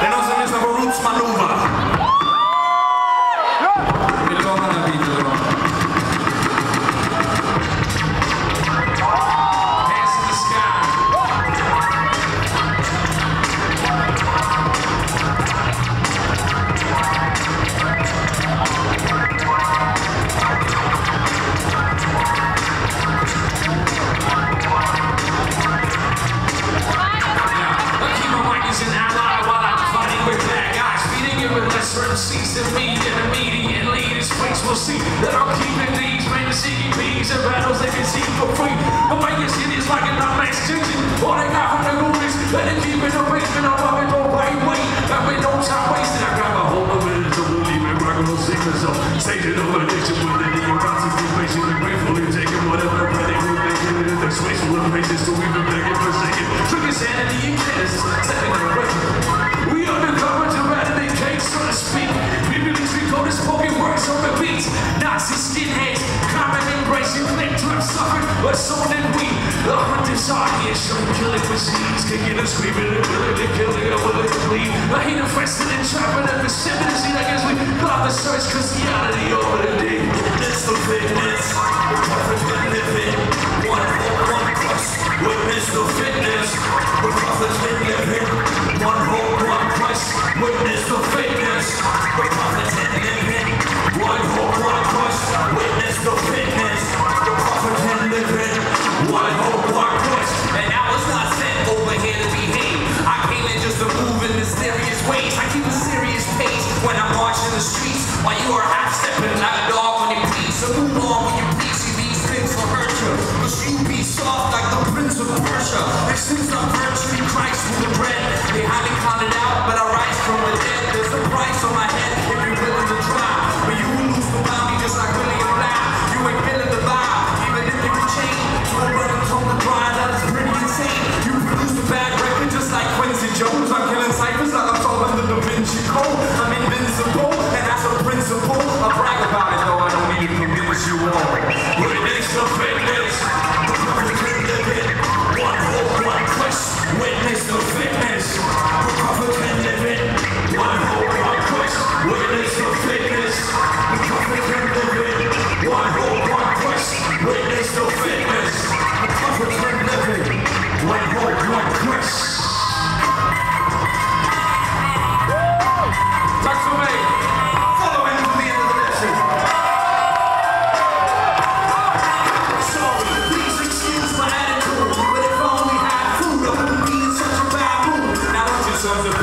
Det är någon som lyssnar på Roots Malova. Vill du ta den här biten? Beings and battles they can see for free. The biggest shit is like an mass changing. All they got from the movies, and they keep in the basement. I'm walking on right way. Got me no time wasted. I a of to believe it. Rock on sickness up. Stage it over addiction with the. Be patiently gratefully taking whatever credit we make it in the space full of faces to even beg it forsaken. Took insanity and Genesis. Second words on the. Nazi skinheads, common embracing trap suffered, but so did we. The hunters are here, showing killing machines, kicking and screaming and willing to kill it, willing to bleed. I hate infested and trapping at the seventies. I guess we got the search Christianity over the ways. I keep a serious pace when I'm marching the streets while you are half stepping like a dog on your feet. So move on Da I'm invincible, and that's a principle. I brag about it though, I don't need to convince you all. Witness the fitness, the sons of